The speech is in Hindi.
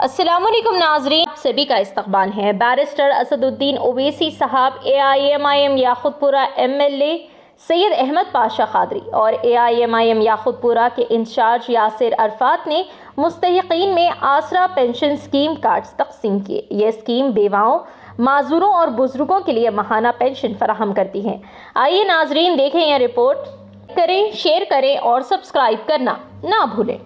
असलम नाजरीन आप सभी का इस्तबाल है। बैरिस्टर असदुद्दीन ओवैसी साहब A I M I M Yakutpura M L A Syed Ahmed Pasha Quadri और A I M I M Yakutpura के इंचार्ज यासिर अरफात ने मुस्तकिन में आसरा पेंशन स्कीम कार्ड्स तकसीम किए। ये स्कीम बेवाओं, माजूरों और बुज़ुर्गों के लिए महाना पेंशन फराहम करती है। आइए नाजरीन देखें यह रिपोर्ट। करें, शेयर करें और सब्सक्राइब करना ना भूलें।